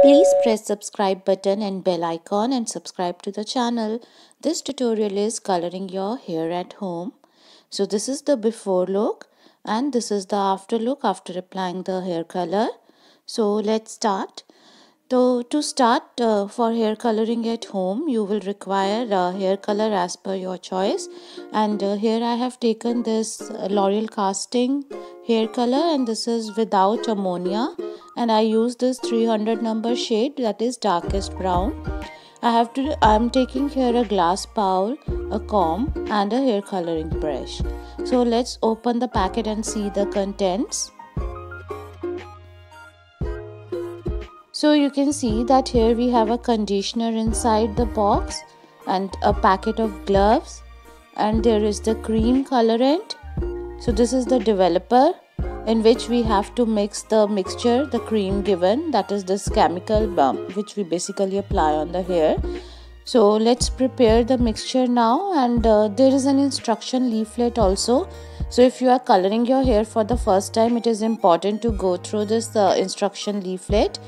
Please press subscribe button and bell icon and subscribe to the channel. This tutorial is coloring your hair at home. So this is the before look and this is the after look after applying the hair color. So let's start. So to start uh, for hair coloring at home you will require hair color as per your choice and uh, here I have taken this L'Oreal casting hair color and this is without ammonia and I use this 300 number shade that is darkest brown. I have to I am taking here a glass bowl, a comb and a hair coloring brush. So let's open the packet and see the contents. So you can see that here we have a conditioner inside the box and a packet of gloves and there is the cream colorant. So this is the developer in which we have to mix the mixture, the cream given that is this chemical bump which we basically apply on the hair. So let's prepare the mixture now and uh, there is an instruction leaflet also. So if you are coloring your hair for the first time it is important to go through this uh, instruction leaflet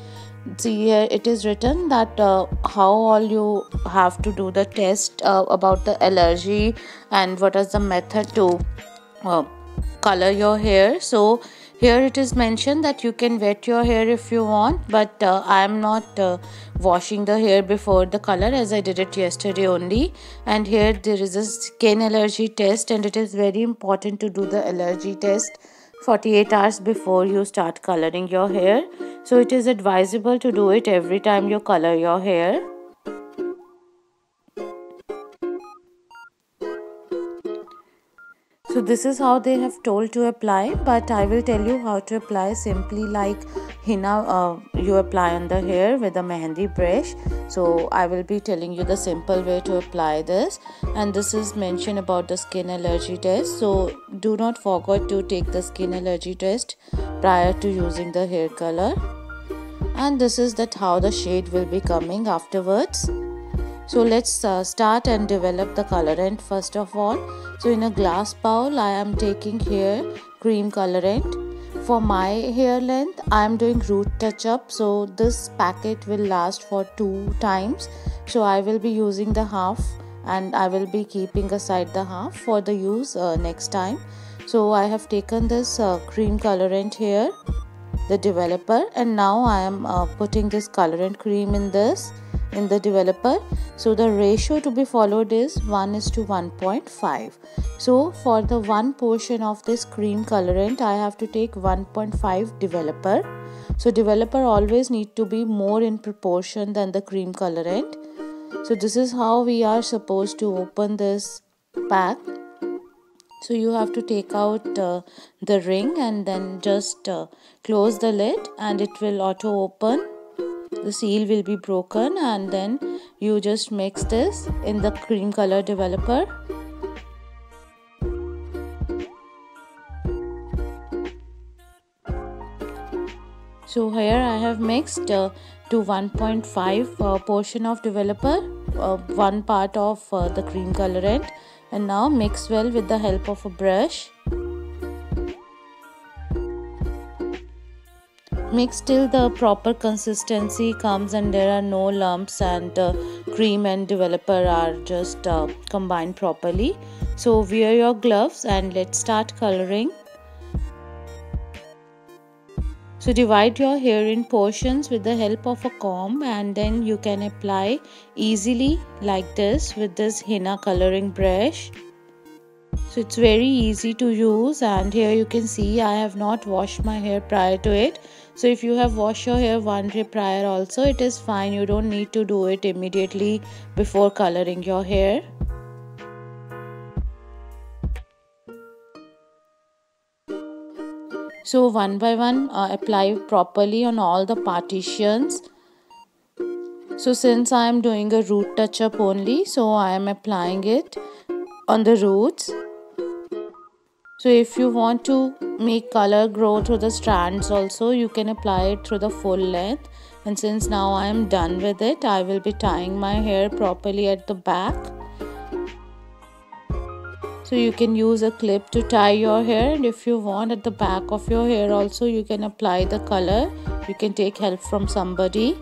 see here it is written that uh, how all you have to do the test uh, about the allergy and what is the method to uh, color your hair. So here it is mentioned that you can wet your hair if you want but uh, i am not uh, washing the hair before the color as i did it yesterday only. And here there is a skin allergy test and it is very important to do the allergy test 48 hours before you start coloring your hair. So it is advisable to do it every time you color your hair so this is how they have told to apply but i will tell you how to apply simply like henna uh, you apply on the hair with a mehendi brush. So i will be telling you the simple way to apply this. And this is mentioned about the skin allergy test. So do not forget to take the skin allergy test prior to using the hair color. And this is that how the shade will be coming afterwards so let's uh, start and develop the colorant first of all so in a glass bowl i am taking here cream colorant for my hair length i am doing root touch up. So this packet will last for two times. So i will be using the half and i will be keeping aside the half for the use uh, next time. So i have taken this uh, cream colorant here the developer. And now i am uh, putting this colorant cream in this in the developer. So the ratio to be followed is 1 is to 1.5 so for the one portion of this cream colorant i have to take 1.5 developer. So developer always need to be more in proportion than the cream colorant. So this is how we are supposed to open this pack. So you have to take out uh, the ring and then just uh, close the lid and it will auto open the seal will be broken and then you just mix this in the cream color developer. So here I have mixed uh, to 1.5 uh, portion of developer uh, one part of uh, the cream colorant and now mix well with the help of a brush mix till the proper consistency comes and there are no lumps and uh, cream and developer are just uh, combined properly. So wear your gloves and let's start coloring. So divide your hair in portions with the help of a comb and then you can apply easily like this with this henna coloring brush. So it's very easy to use and here you can see I have not washed my hair prior to it so if you have washed your hair one day prior also it is fine. You don't need to do it immediately before coloring your hair. So one by one uh, apply properly on all the partitions. So since I am doing a root touch up only so I am applying it on the roots so if you want to make color grow through the strands also you can apply it through the full length. And since now I am done with it I will be tying my hair properly at the back. So you can use a clip to tie your hair. And if you want at the back of your hair also you can apply the color. You can take help from somebody.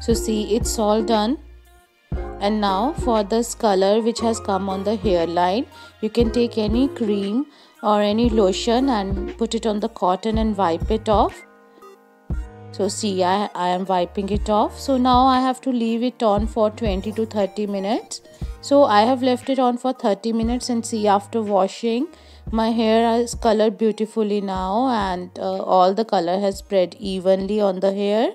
So see it's all done and now for this color which has come on the hairline you can take any cream or any lotion and put it on the cotton and wipe it off. So see I, I am wiping it off. So now I have to leave it on for 20 to 30 minutes. So I have left it on for 30 minutes and see after washing my hair is colored beautifully now and uh, all the color has spread evenly on the hair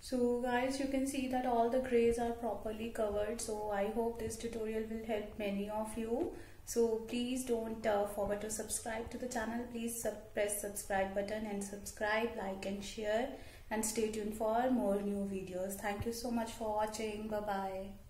so guys you can see that all the grays are properly covered. So I hope this tutorial will help many of you. So please don't uh, forget to subscribe to the channel. Please sub press subscribe button and subscribe like and share. And stay tuned for more new videos. Thank you so much for watching. Bye bye